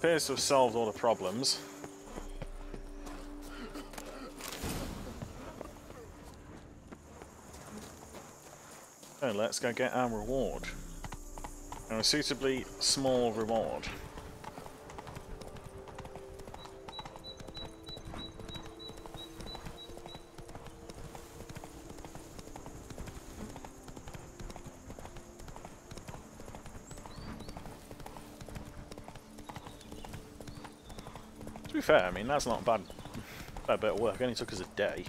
appears to have solved all the problems. So let's go get our reward. A suitably small reward. Fair, I mean, that's not a bad, bad bit of work. It only took us a day.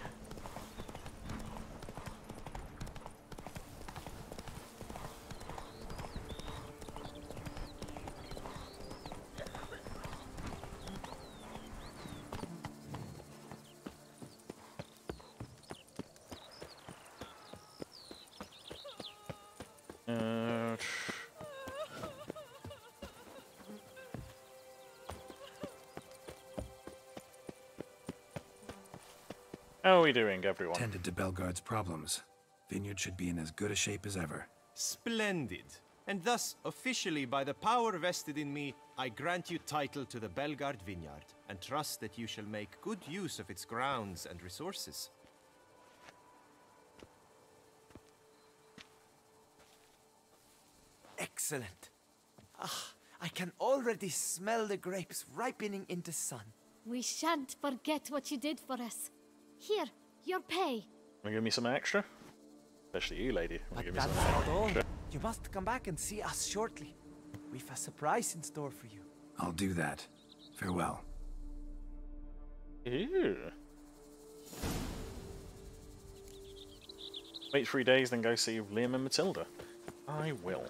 We doing, everyone? Tended to Belgaard's problems. Vineyard should be in as good a shape as ever. Splendid. And thus, officially by the power vested in me, I grant you title to the Belgard Vineyard, and trust that you shall make good use of its grounds and resources. Excellent. Ah, I can already smell the grapes ripening into sun. We shan't forget what you did for us. Here, your pay. Wanna give me some extra? Especially you, lady. Wanna But give me that's some not all. extra? You must come back and see us shortly. We've a surprise in store for you. I'll do that. Farewell. Ew. Wait three days, then go see Liam and Matilda. I will.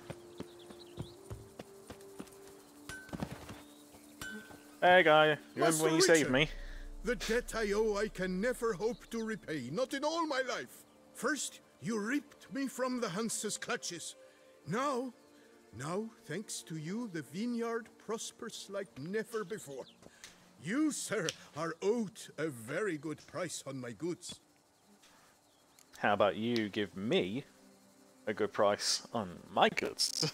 Hey guy, you remember when you saved me? The debt I owe I can never hope to repay, not in all my life. First, you ripped me from the Hansa's clutches. Now, now, thanks to you, the vineyard prospers like never before. You, sir, are owed a very good price on my goods. How about you give me a good price on my goods?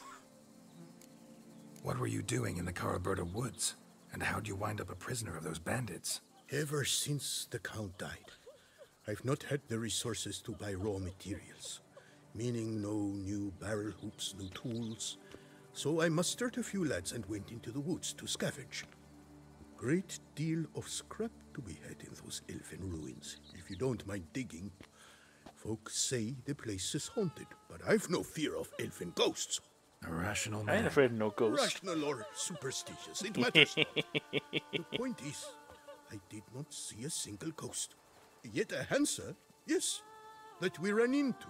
What were you doing in the Caroberta woods? And how'd you wind up a prisoner of those bandits? Ever since the Count died, I've not had the resources to buy raw materials, meaning no new barrel hoops, no tools. So I mustered a few lads and went into the woods to scavenge. Great deal of scrap to be had in those elfin ruins, if you don't mind digging. Folks say the place is haunted, but I've no fear of elfin ghosts. A rational I ain't man. afraid of no ghosts. Rational or superstitious, it matters not. The point is, I did not see a single ghost. Yet a Hansa, yes, that we ran into.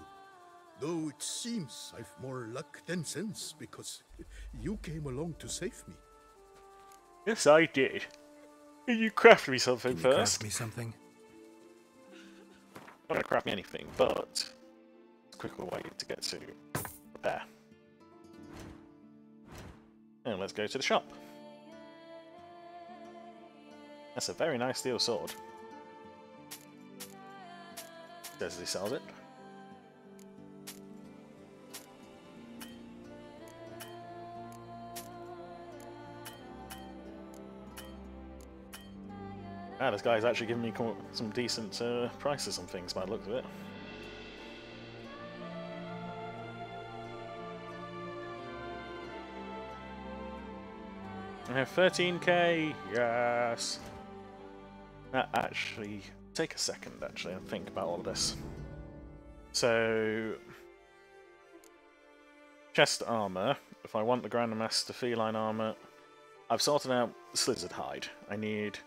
Though it seems I've more luck than sense because you came along to save me. Yes, I did. You craft me something Can you craft me something? Not gonna craft me anything, but it's a quicker way to get to repair. And let's go to the shop. That's a very nice steel sword. Says he sells it. Ah, this guy's actually giving me some decent uh, prices on things by the looks of it. I have 13k, yes! That actually, take a second actually and think about all of this. So, chest armor, if I want the Grandmaster feline armor, I've sorted out Slyzard hide. I need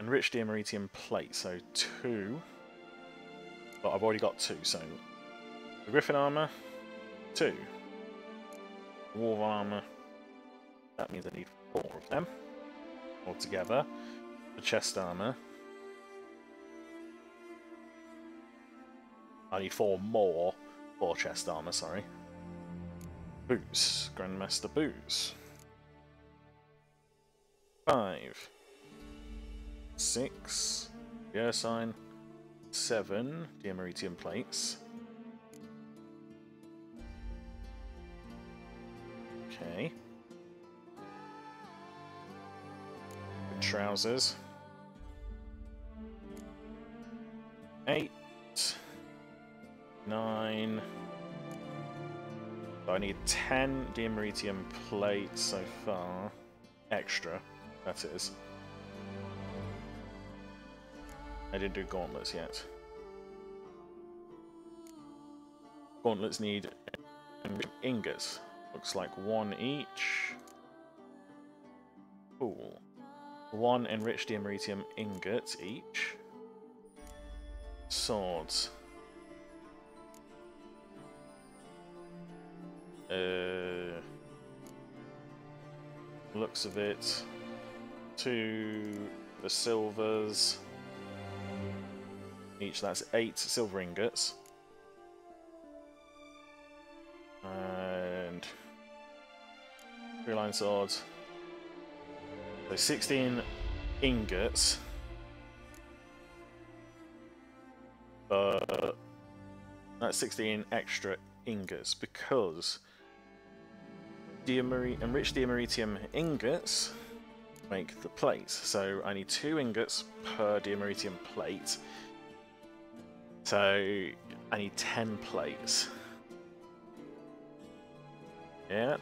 enriched dimeritium plate, so two. But I've already got two, so the Griffin armor, two. Wolf armor, that means I need four of them altogether. The chest armor. I need four more four chest armor, sorry. Boots, Grandmaster boots. Five. Six. Gear sign. Seven. Dimeritium plates. Okay. trousers. Eight. Nine. I need 10 Dimeritium plates so far. Extra, that is. I didn't do gauntlets yet. Gauntlets need ingots. Looks like one each. Cool. One enriched dimeritium ingots each. Swords. Uh, looks of it. Two the silvers. Each that's eight silver ingots. And three line swords. So 16 ingots. But that's 16 extra ingots because Diameri enriched dimeritium ingots make the plates. So I need two ingots per dimeritium plate. So I need 10 plates. Yeah.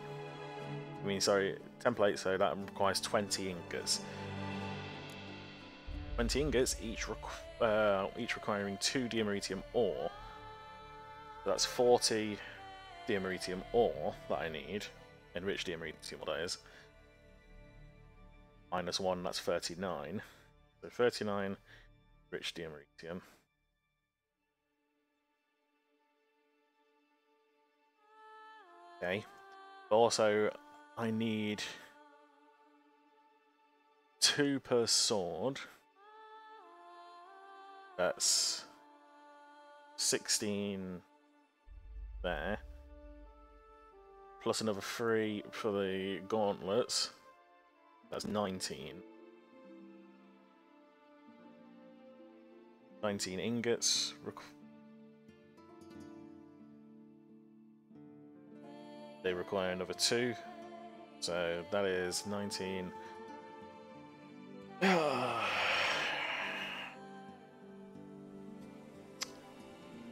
I mean, sorry, 10 plates, so that requires 20 ingots. 20 ingots, each, requ uh, each requiring 2 dimeritium ore. So that's 40 dimeritium ore that I need. Enriched dimeritium, what that is. Minus 1, that's 39. So 39 rich dimeritium. Okay. But also, I need two per sword. That's 16 there. Plus another three for the gauntlets. That's 19. 19 ingots. They require another two. So that is 19.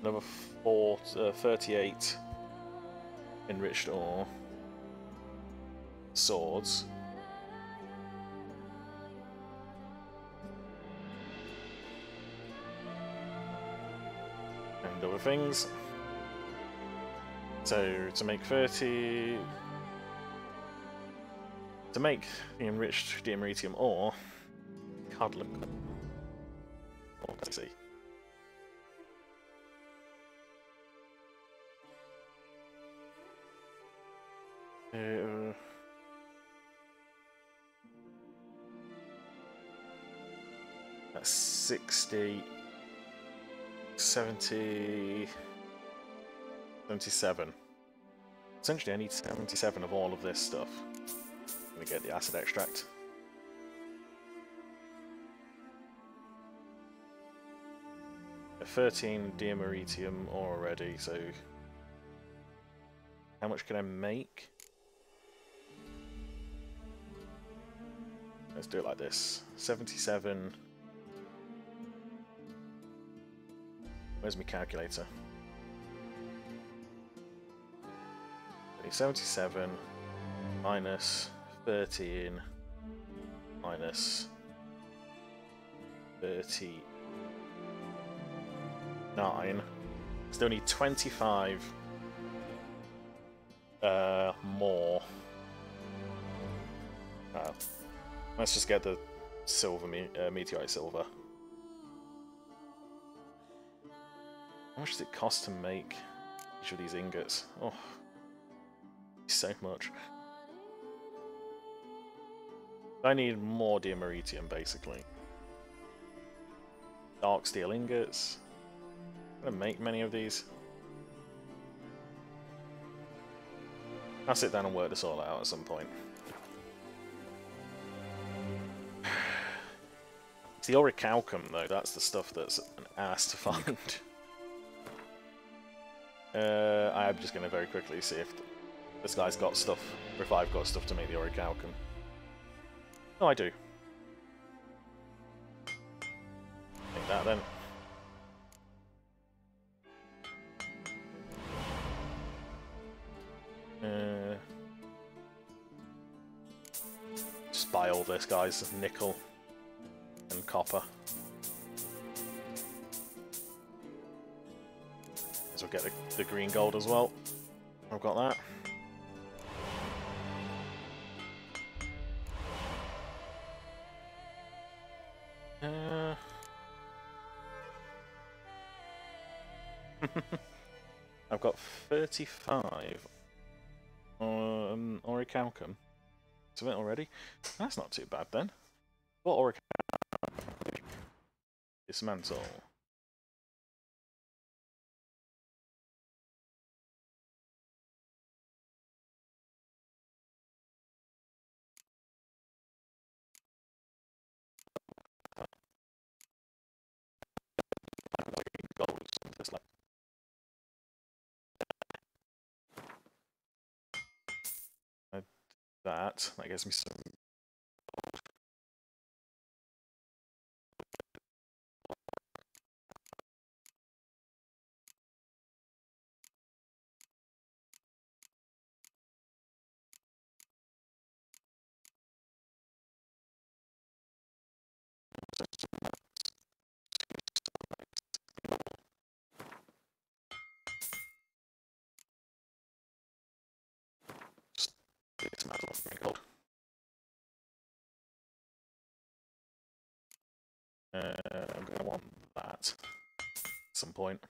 another four, uh, 38 enriched ore. Swords. And other things. So to make 30... To make the enriched dimeritium ore, card look. Oh, let's see. Uh, that's 60, 70, 77. Essentially, I need 77 of all of this stuff. Let me get the acid extract. A 13 dimeritium already, so how much can I make? Let's do it like this. 77. Where's my calculator? 77 minus 13 minus 39. Still need 25 uh, more. Uh, let's just get the silver me uh, meteorite silver. How much does it cost to make each of these ingots? Oh, so much. I need more dimeritium, basically. Dark steel ingots. I'm gonna make many of these. I'll sit down and work this all out at some point. It's the orichalcum, though. That's the stuff that's an ass to find. uh, I'm just going to very quickly see if this guy's got stuff, or if I've got stuff to make the orichalcum. No, I do. Take that then. Uh, just buy all this, guys. Nickel copper. So get the, the green gold as well. I've got that. Uh... I've got 35 on Orichalcum. It's a bit already. That's not too bad then. What Orichalcum? Dismantle. That. That gives me some. Some point.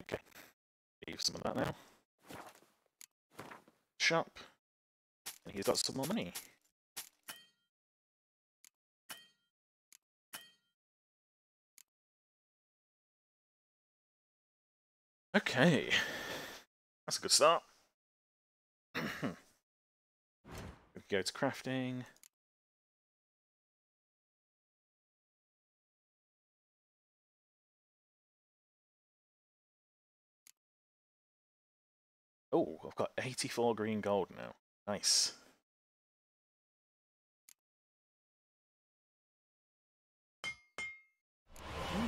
Okay, leave some of that now. Shop. And he's got some more money. Okay, that's a good start. go to crafting. Oh, I've got 84 green gold now. Nice. Hmm.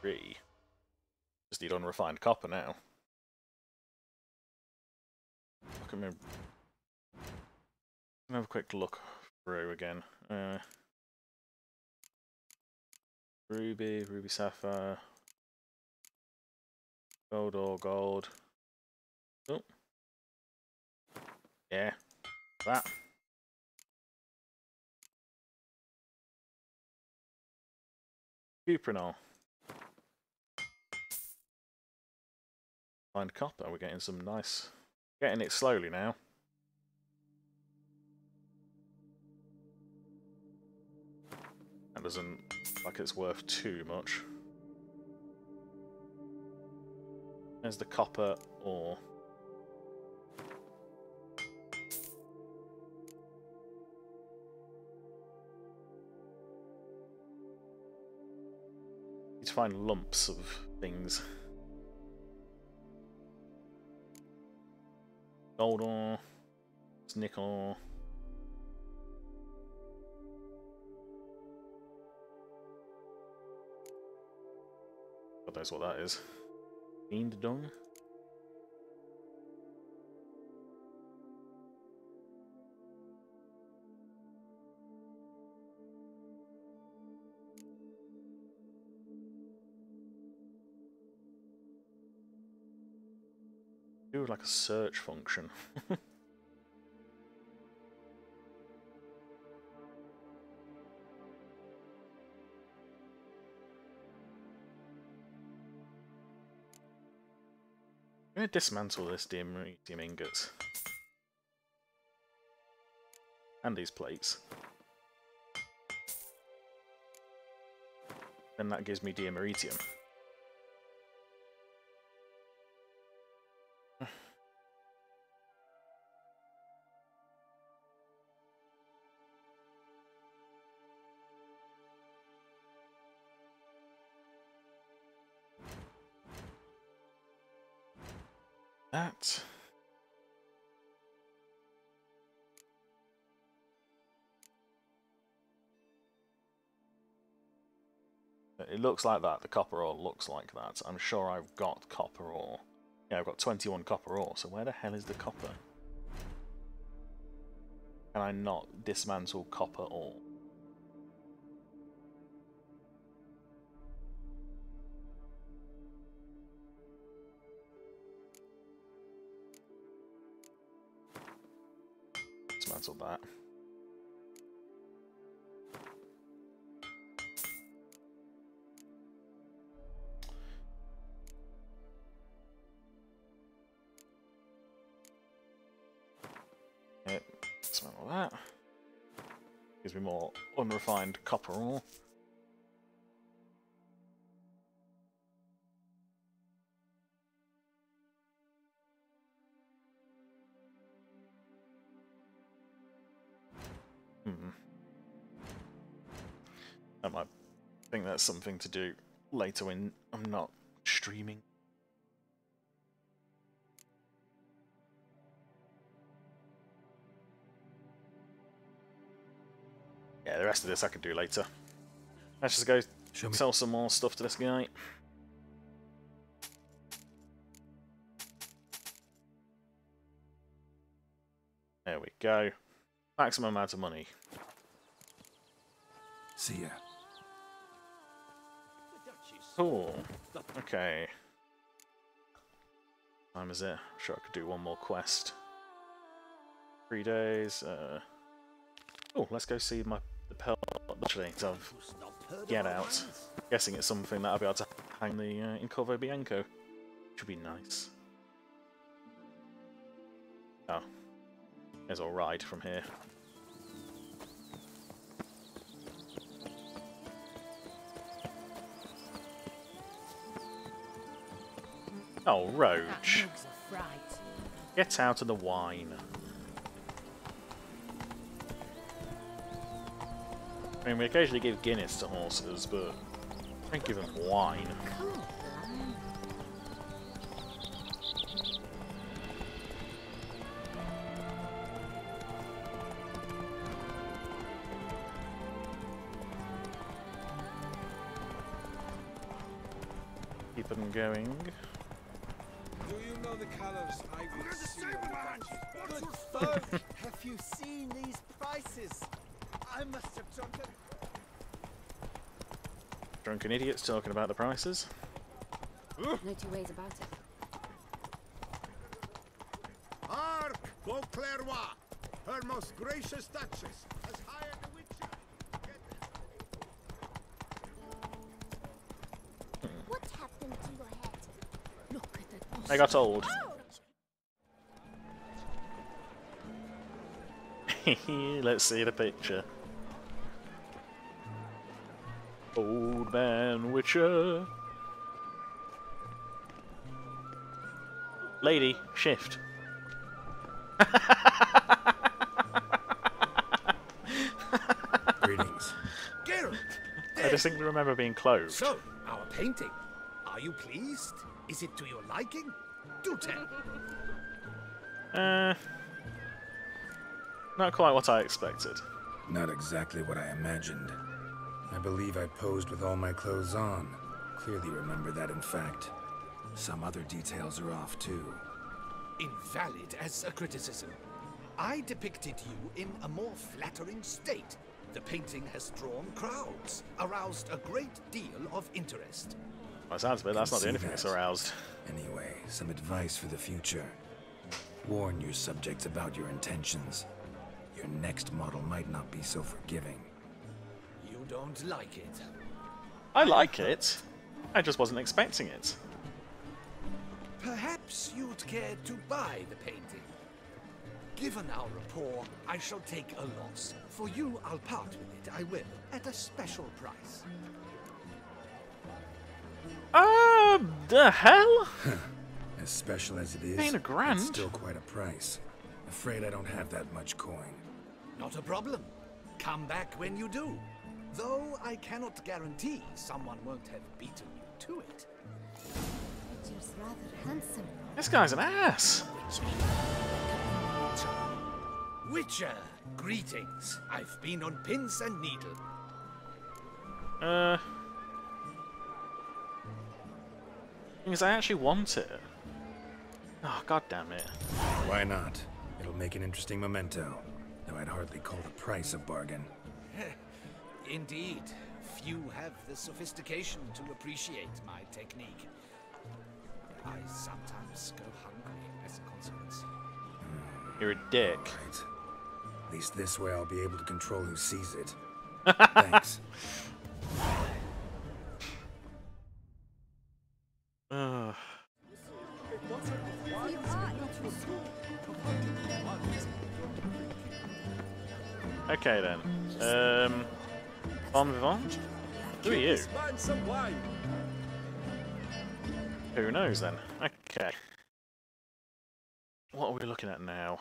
Three. Just need unrefined copper now. At me. Have a quick look through again. Uh, ruby, ruby sapphire, gold or gold. Oh, yeah, that. Cuprinol. Find copper, we're getting some nice... Getting it slowly now. That doesn't like it's worth too much. There's the copper ore. Need to find lumps of things. Gold ore. It's nickel. God knows what that is. Fiend dung? Like a search function. I'm going to dismantle this dimeritium ingots. And these plates. Then that gives me dimeritium. Looks like that. The copper ore looks like that. I'm sure I've got copper ore. Yeah, I've got 21 copper ore, so where the hell is the copper? Can I not dismantle copper ore? Dismantle that. Gives me more unrefined copper ore. Hmm. I might think that's something to do later when I'm not streaming. Yeah, the rest of this I can do later. Let's just go Show me. sell some more stuff to this guy. There we go. Maximum amount of money. See ya. Cool. Okay. Time is it? Sure, I could do one more quest. Three days. Uh... Oh, let's go see my the pearl. Literally, get out. Guessing it's something that I'll be able to hang the uh, in Corvo Bianco. Should be nice. Oh, there's a ride from here. Oh, Roach. Get out of the wine. I mean, we occasionally give Guinness to horses, but I don't give them wine. Keep them going. Do you know the colors I will see on the Good folk, have you seen these prices? I must have drunken. Drunken idiots talking about the prices. No two ways about it. Hark, Beauclairois! Her most gracious Duchess has hired a witcher. Hmm. What happened to your head? Look at that. I got old. Let's see the picture. Witcher. Lady, shift. Greetings. Geralt, I distinctly remember being clothed. so our painting. Are you pleased? Is it to your liking? Do tell. Uh, not quite what I expected. Not exactly what I imagined. I believe I posed with all my clothes on. Clearly remember that, in fact. Some other details are off, too. Invalid as a criticism. I depicted you in a more flattering state. The painting has drawn crowds, aroused a great deal of interest. By the sounds of it, that's not the see only thing that's aroused. Anyway, some advice for the future. Warn your subjects about your intentions. Your next model might not be so forgiving. You don't like it. I like it. I just wasn't expecting it. Perhaps you'd care to buy the painting. Given our rapport, I shall take a loss. For you, I'll part with it, I will, at a special price. Uh, the hell? As special as it is, Ain't a grand. it's still quite a price. Afraid I don't have that much coin. Not a problem. Come back when you do. Though I cannot guarantee someone won't have beaten you to it. Witcher's rather handsome. This guy's an ass. Witcher, greetings. I've been on pins and needle. Uh. Because I actually want it. Oh, god damn it. Why not? It'll make an interesting memento. Though I'd hardly call the price a bargain. Indeed, few have the sophistication to appreciate my technique. I sometimes go hungry as a consequence. You're a dick. Right. At least this way I'll be able to control who sees it. Thanks. Ugh. Okay then. Um, on vivant? Who are you? Who knows then? Okay. What are we looking at now?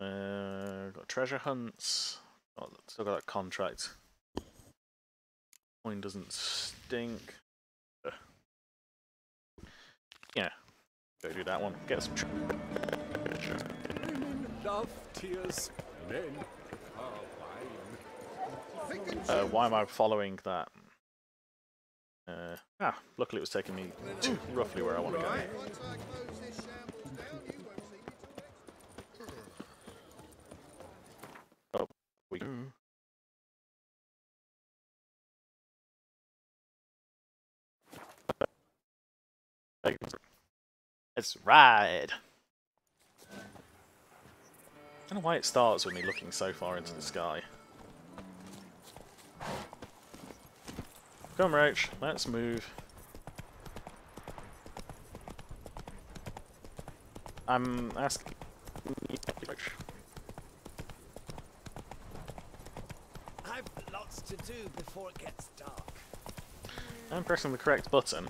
Uh, got treasure hunts. Still got that contract. Coin doesn't stink. Yeah, go do that one. Get some treasure. Love, tears, men Uh, why am I following that? Uh, ah, luckily it was taking me to roughly where I want to go. Oh, we. Let's ride. I don't know why it starts with me looking so far into the sky. Come, Roach. Let's move. I'm asking you, Roach. I've lots to do before it gets dark. I'm pressing the correct button.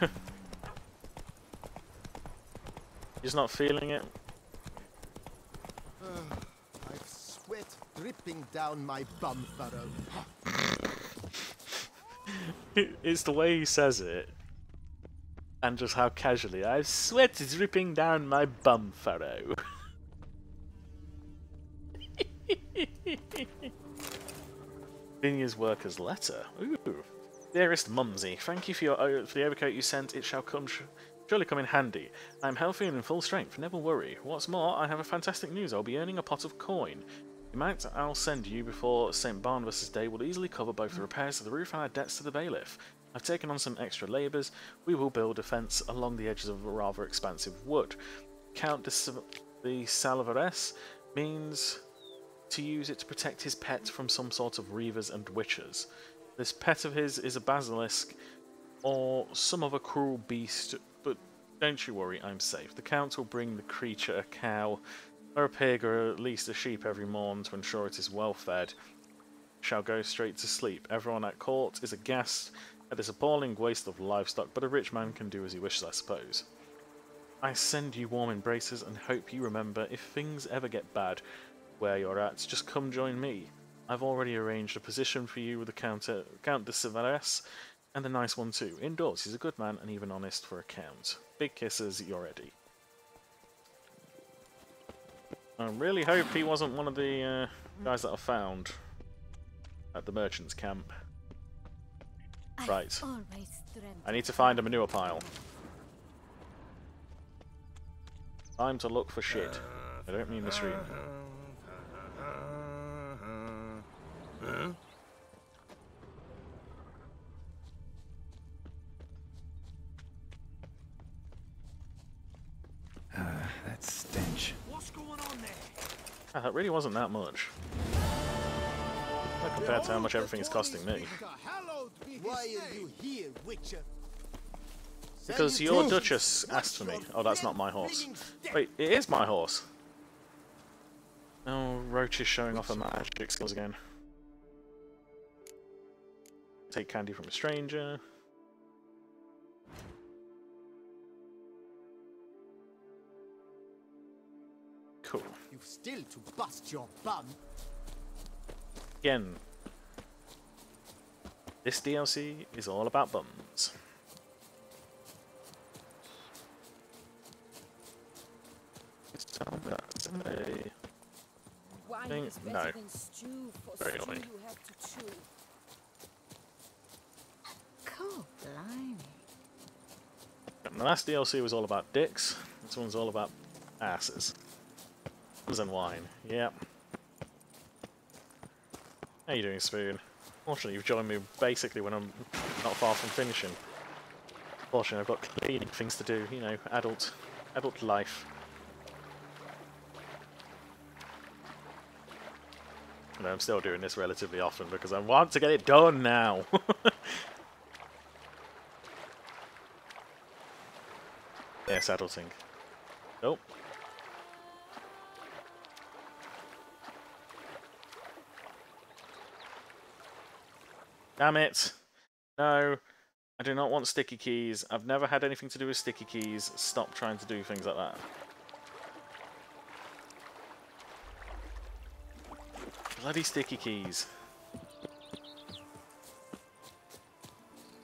He's not feeling it. I've sweat dripping down my bum furrow. it's the way he says it. And just how casually. I've sweat dripping down my bum furrow. Vinya's worker's letter. Ooh. Dearest Mumsy, thank you for your uh, for the overcoat you sent. It shall come surely come in handy. I am healthy and in full strength. Never worry. What's more, I have a fantastic news. I'll be earning a pot of coin. The amount I'll send you before St. Barnabas' Day will easily cover both the mm. repairs to the roof and our debts to the bailiff. I've taken on some extra labours. We will build a fence along the edges of a rather expansive wood. Count de, Sav- uh, the Salvares means to use it to protect his pet from some sort of reavers and witches. This pet of his is a basilisk or some other cruel beast, but don't you worry, I'm safe. The Count will bring the creature a cow, or a pig, or at least a sheep every morn to ensure it is well fed. Shall go straight to sleep. Everyone at court is aghast at this appalling waste of livestock, but a rich man can do as he wishes, I suppose. I send you warm embraces and hope you remember if things ever get bad where you're at, just come join me. I've already arranged a position for you with the Count, uh, Count de Civares, and a nice one too. Indoors, he's a good man and even honest for a count. Big kisses, you're ready. I really hope he wasn't one of the uh, guys that I found at the merchant's camp. Right. I need to find a manure pile. Time to look for shit. I don't mean this room. Ah, Uh, that really wasn't that much. Not compared to how much everything is costing me. Why are you here, Witcher? Because your Duchess asked for me. Oh, that's not my horse. Wait, it is my horse. Oh, Roach is showing off her magic skills again. Take candy from a stranger. still to bust your bum. Again, this DLC is all about bums. It's Wine is better no. than stew for Very stew annoying. you have to chew. Cool, blimey. And the last DLC was all about dicks. This one's all about asses. And wine. Yep. How you doing, Spoon? Fortunately, you've joined me basically when I'm not far from finishing. Fortunately, I've got cleaning things to do. You know, adult, adult life. And I'm still doing this relatively often because I want to get it done now. yes, adulting. Nope. Damn it! No, I do not want sticky keys. I've never had anything to do with sticky keys. Stop trying to do things like that. Bloody sticky keys.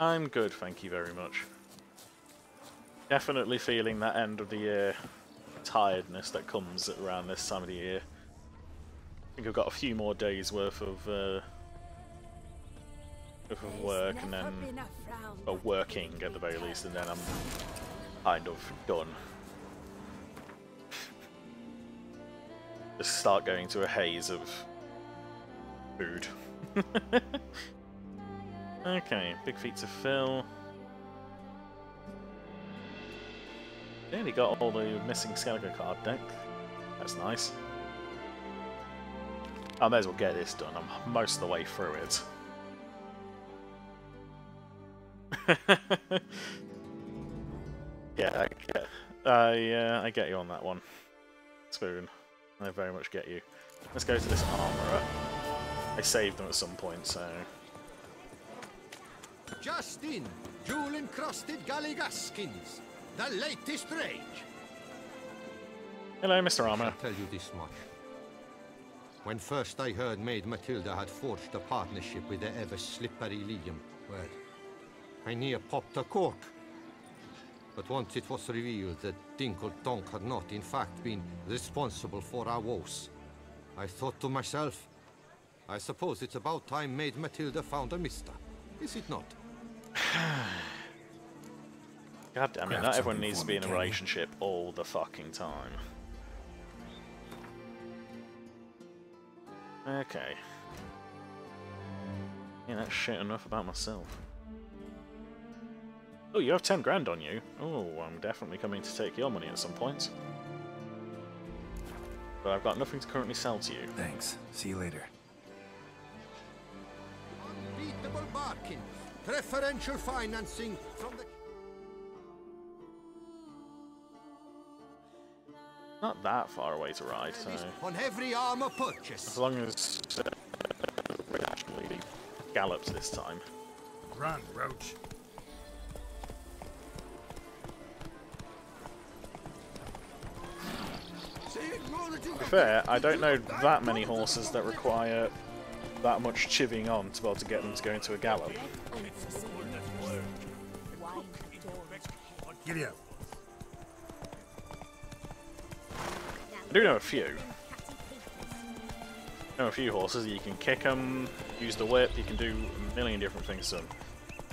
I'm good, thank you very much. Definitely feeling that end of the year tiredness that comes around this time of the year. I think I've got a few more days worth of uh, work and then or working at the very least, and then I'm kind of done. Just start going to a haze of food. okay, big feet to fill. Nearly got all the missing Skellige card deck. That's nice. I may as well get this done. I'm most of the way through it. yeah, I get, I, uh, I get you on that one. Spoon. I very much get you. Let's go to this armourer. I saved them at some point, so... Just in, jewel-encrusted galligaskins, the latest range. Hello, Mr. Armour. I'll tell you this much. When first I heard Maid Matilda had forged a partnership with the ever slippery Liam, well, I near popped a cork. But once it was revealed that Dinkle Donk had not in fact been responsible for our woes, I thought to myself, I suppose it's about time Maid Matilda found a mister, is it not? God damn it, not everyone needs to be in a can you? relationship all the fucking time. Okay. Yeah, that's shit enough about myself. Oh, you have 10 grand on you. Oh, I'm definitely coming to take your money at some point. But I've got nothing to currently sell to you. Thanks. See you later. Unbeatable bargain. Preferential financing from the... Not that far away to ride, so... On every armor purchase. As long as uh, we actually galloped this time. Run, Roach. To be fair, I don't know that many horses that require that much chivvying on to be able to get them to go into a gallop. Giddy up. I do know a few. I know a few horses you can kick them, use the whip, you can do a million different things to them.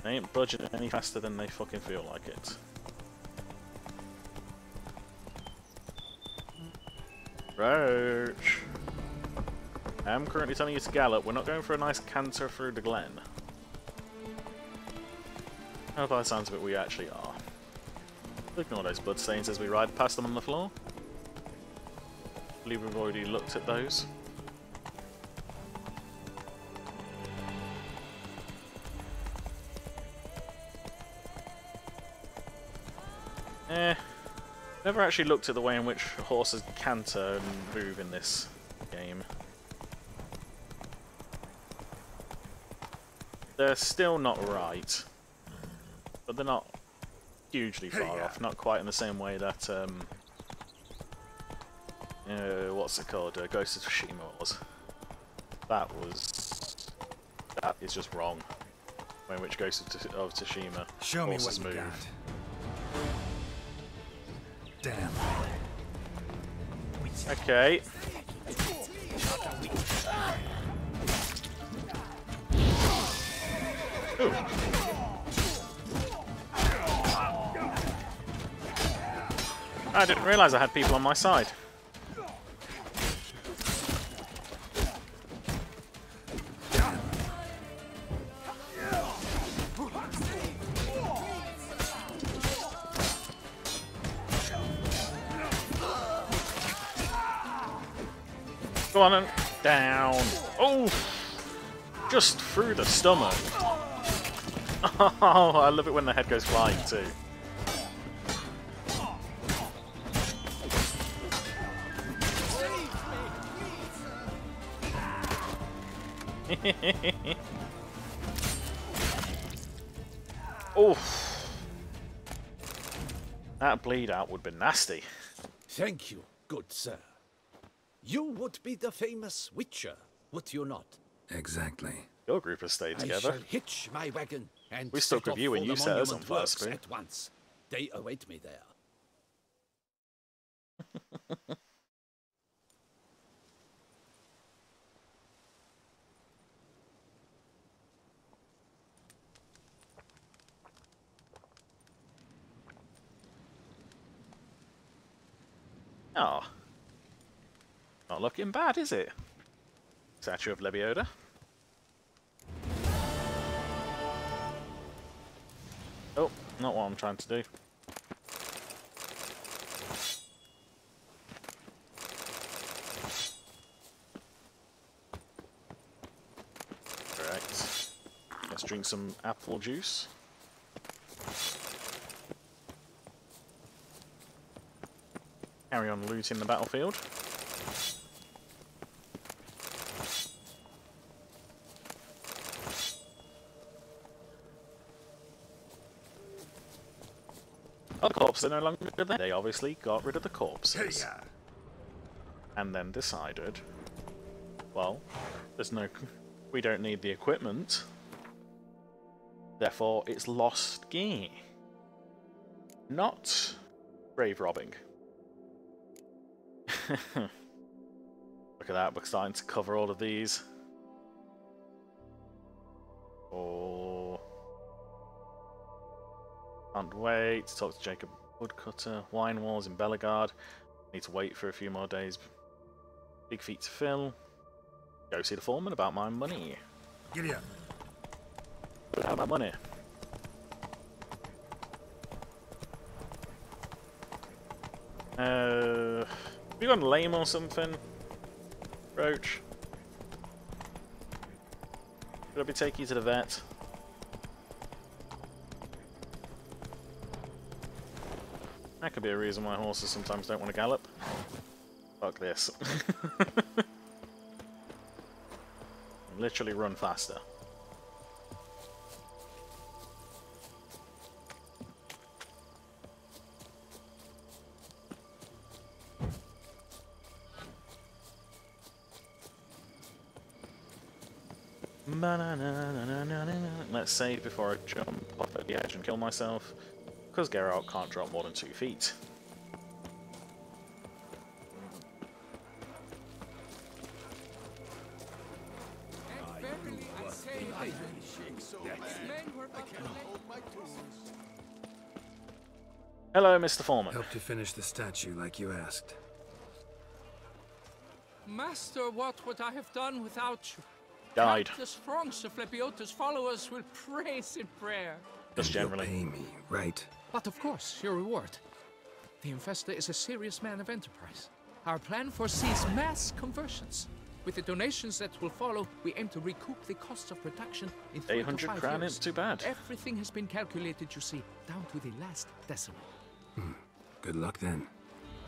They ain't budging any faster than they fucking feel like it. Roach! I'm currently telling you to gallop. We're not going for a nice canter through the glen. How by the sounds of it, we actually are. Ignore those bloodstains as we ride past them on the floor. I believe we've already looked at those. Never actually looked at the way in which horses canter and move in this game. They're still not right, but they're not hugely far off. Not quite in the same way that um, uh, what's it called? Uh, Ghost of Tsushima was. That was that is just wrong. The way in which Ghost of, Tsu- of Tsushima Show me what horses you move. got. Damn. Okay. Ooh. I didn't realise I had people on my side. Go on and down. Oh, just through the stomach. Oh, I love it when the head goes flying too. Oof. Oh. That bleed out would be nasty. Thank you, good sir. You would be the famous Witcher, would you not? Exactly. Your group has stayed together. I together. shall hitch my wagon and We stuck set with off you when for you the set us on monument fire, at once. They await me there. Oh. Looking bad, is it? Statue of Lebioda. Oh, not what I'm trying to do. Right. Let's drink some apple juice. Carry on looting the battlefield. The corpses are no longer there. They obviously got rid of the corpses. And then decided, well, there's no, we don't need the equipment. Therefore, it's lost gear. Not grave robbing. Look at that, we're starting to cover all of these. Oh. Can't wait to talk to Jacob Woodcutter. Wine Wars in Belgaard. Need to wait for a few more days. Big feet to fill. Go see the foreman about my money. Giddy up. How about money? Uh, have you gone lame or something? Roach? Should I be taking you to the vet? That could be a reason why horses sometimes don't want to gallop. Fuck this. Literally run faster. Let's save before I jump off at the edge and kill myself, because Geralt can't drop more than two feet. Hello, Mr. Foreman. Help to finish the statue like you asked. Master, what would I have done without you? Died. Countless throngs of Lebioda's followers will praise in prayer. Just And you'll generally. pay me, right? But of course, your reward. The investor is a serious man of enterprise. Our plan foresees mass conversions. With the donations that will follow, we aim to recoup the costs of production in three to 800 five crown years. isn't too bad. Everything has been calculated, you see, down to the last decimal. Hmm. Good luck then.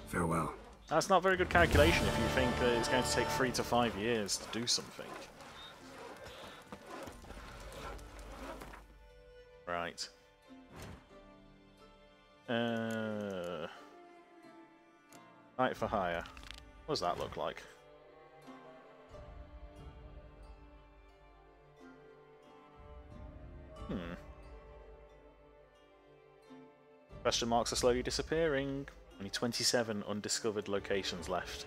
Farewell. That's not very good calculation if you think that it's going to take three to five years to do something. Right. Uh, knight for hire. What does that look like? Hmm. Question marks are slowly disappearing. Only 27 undiscovered locations left.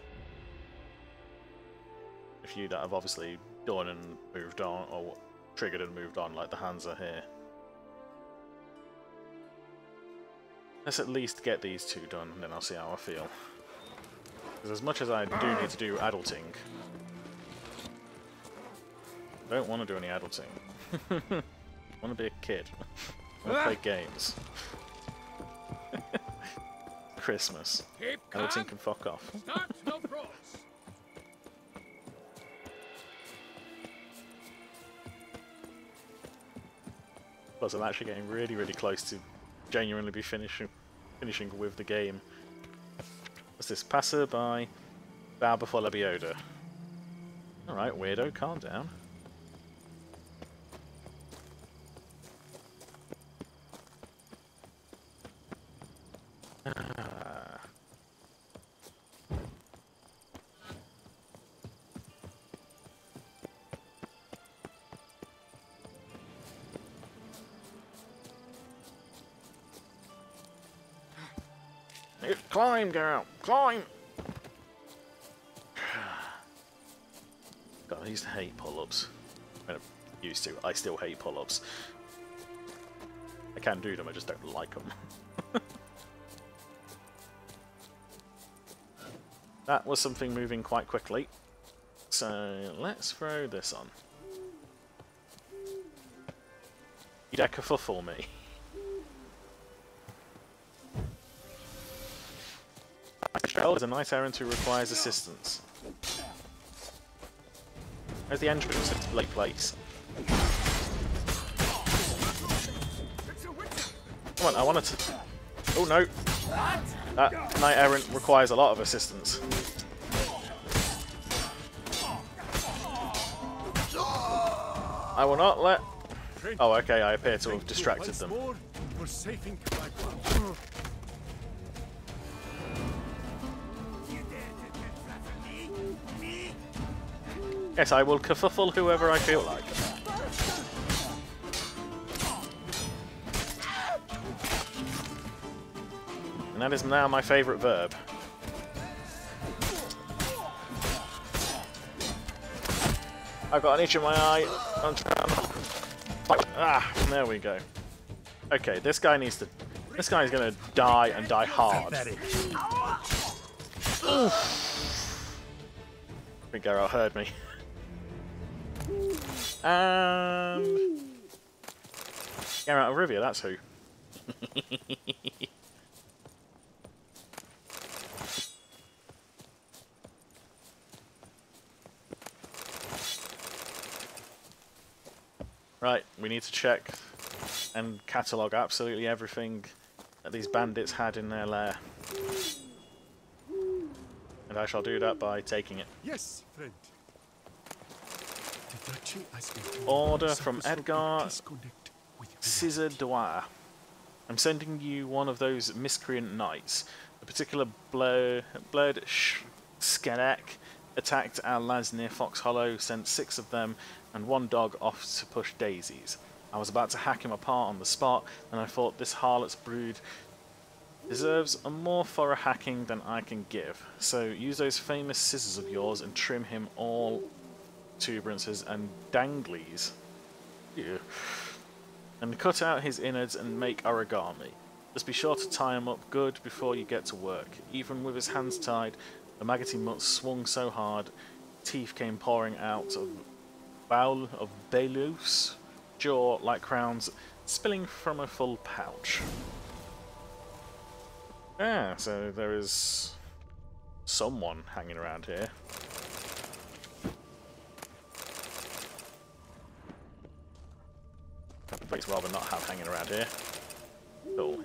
a few that have obviously done and moved on, or triggered and moved on, like the Hansa here. Let's at least get these two done, and then I'll see how I feel. Because as much as I do need to do adulting, I don't want to do any adulting. I want to be a kid. I want to play games. Christmas. Keep Adulting can fuck off. Plus, I'm actually getting really, really close to genuinely be finishing finishing with the game. What's this? Passerby, bow before Lebioda. Alright, weirdo, calm down. Climb, girl, climb! God, I used to hate pull-ups. I used to. I still hate pull-ups. I can do them, I just don't like them. that was something moving quite quickly. So let's throw this on. You deck a for me. Is a knight errant who requires assistance. Where's the entrance? It's late place. Come on, I wanted to... Oh no! That knight errant requires a lot of assistance. I will not let... Oh, okay, I appear to have distracted them. Yes, I will kerfuffle whoever I feel like. And that is now my favourite verb. I've got an itch in my eye. I'm trying to. Ah, there we go. Okay, this guy needs to... This guy is going to die and die hard. I think Geralt heard me. Um, and... Geralt of Rivia, that's who. right, we need to check and catalogue absolutely everything that these bandits had in their lair. And I shall do that by taking it. Yes, friend. The duchy has been Order from Edgar Scissor Dwyer. I'm sending you one of those miscreant knights. A particular blow, Blurred Skelek attacked our lads near Fox Hollow, sent six of them and one dog off to push daisies. I was about to hack him apart on the spot, and I thought this harlot's brood deserves a more thorough hacking than I can give. So use those famous scissors of yours and trim him all tuberances and danglies. Ew. And cut out his innards and make origami. Just be sure to tie him up good before you get to work. Even with his hands tied, the maggoty mutt swung so hard, teeth came pouring out of bowl of Belus, jaw like crowns, spilling from a full pouch. Ah, so there is someone hanging around here. Place rather not have hanging around here. Cool.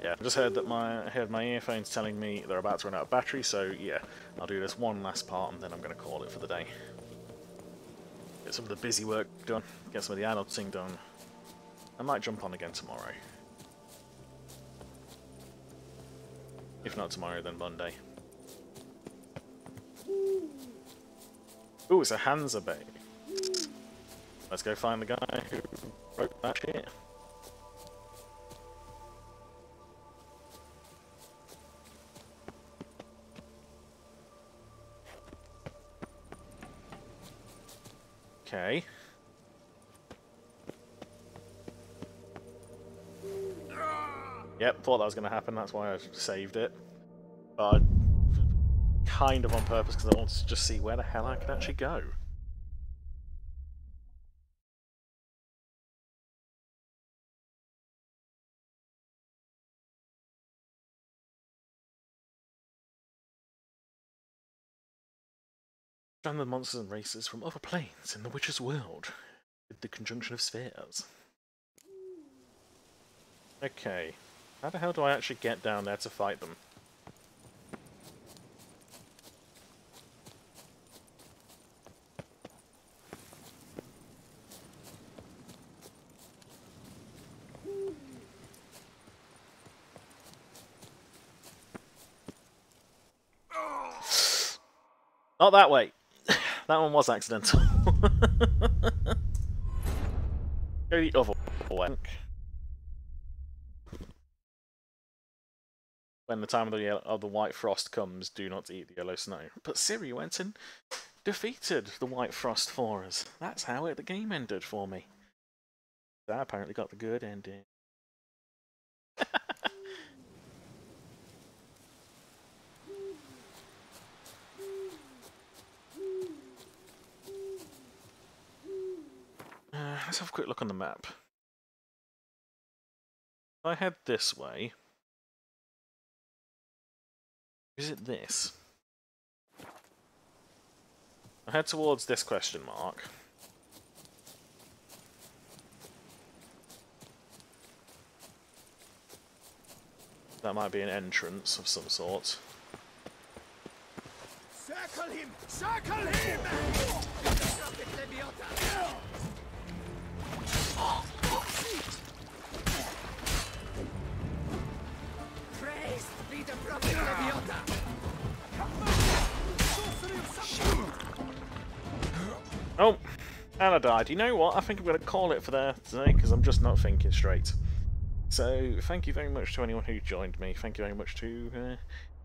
Yeah, I just heard that my I heard my earphones telling me they're about to run out of battery, so yeah, I'll do this one last part and then I'm gonna call it for the day. Get some of the busy work done, get some of the adulting done. I might jump on again tomorrow. If not tomorrow, then Monday. Ooh, it's a Hansa Bay. Let's go find the guy who wrote that shit. Okay. Yep, thought that was going to happen, that's why I saved it. But I- kind of on purpose because I wanted to just see where the hell I could actually go. And the monsters and races from other planes in the Witcher's world, with the conjunction of spheres. Okay, how the hell do I actually get down there to fight them? Not that way. That one was accidental. Go the other way. When the time of the, yellow, of the white frost comes, do not eat the yellow snow. But Ciri went and defeated the white frost for us. That's how it, the game ended for me. I apparently got the good ending. Uh, let's have a quick look on the map. If I head this way, is it this? I head towards this question mark. That might be an entrance of some sort. Circle him! Circle him! Oh, and I died. You know what? I think I'm going to call it for there today because I'm just not thinking straight. So, thank you very much to anyone who joined me. Thank you very much to uh,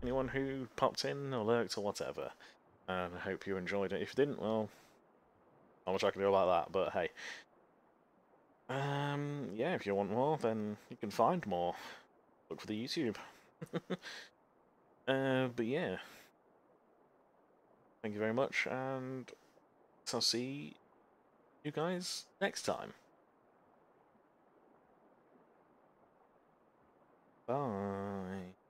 anyone who popped in or lurked or whatever. And I hope you enjoyed it. If you didn't, well, I'm not much I can do about that, but hey. Um, yeah, if you want more, then you can find more. Look for the YouTube. uh, but yeah. Thank you very much, and I'll see you guys next time. Bye.